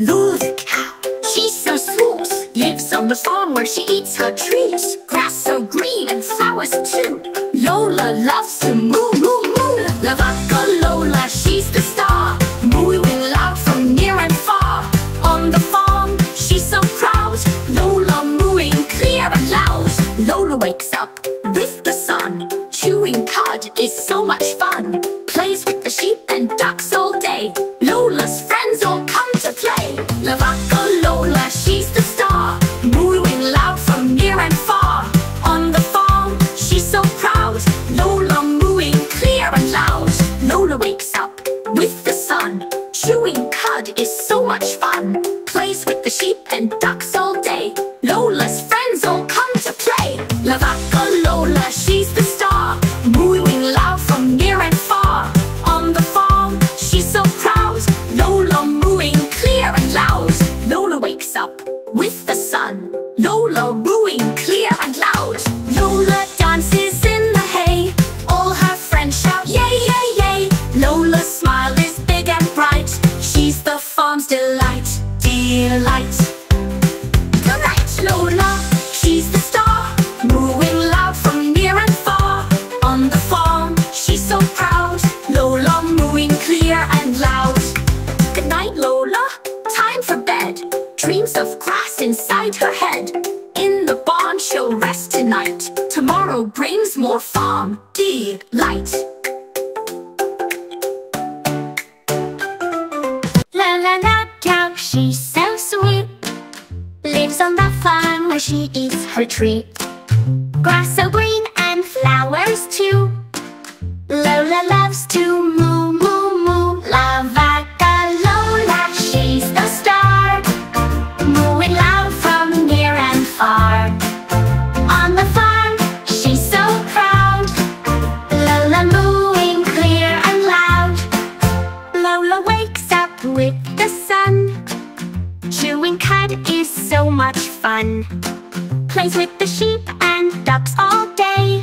Lola the cow, she sells fools, lives on the farm where she eats her trees. Grass so green and flowers too. Lola loves to moo fun. Plays with the sheep and ducks all day. Lola's friends all come to play. La vaca Lola, she's the star. Mooing loud from near and far. On the farm, she's so proud. Lola mooing clear and loud. Lola wakes up with the sun. Chewing cud is so much fun. Plays with the sheep and ducks all day. Lola's friends all come to play. La vaca Lola, she's up with the sun. Lola mooing clear and loud. Dreams of grass inside her head. In the barn, she'll rest tonight. Tomorrow brings more farm delight. La la la cow, she's so sweet. Lives on the farm where she eats her treat. Grass so fun. Plays with the sheep and ducks all day.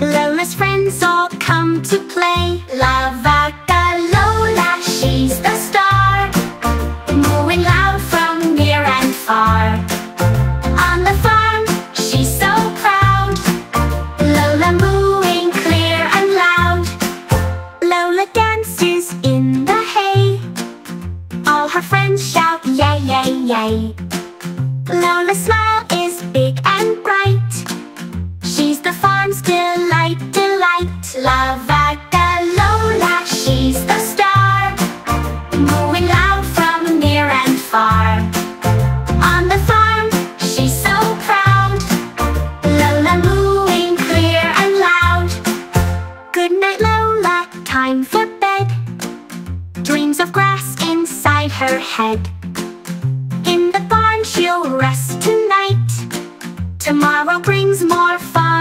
Lola's friends all come to play. La vaca Lola, she's the star. Mooing loud from near and far. On the farm, she's so proud. Lola mooing clear and loud. Lola dances in the hay. All her friends shout yay, yay, yay. Lola's smile is big and bright. She's the farm's delight, delight. La vaca Lola, she's the star. Mooing loud from near and far. On the farm, she's so proud. Lola mooing clear and loud. Good night, Lola, time for bed. Dreams of grass inside her head. Rest tonight. Tomorrow brings more delight.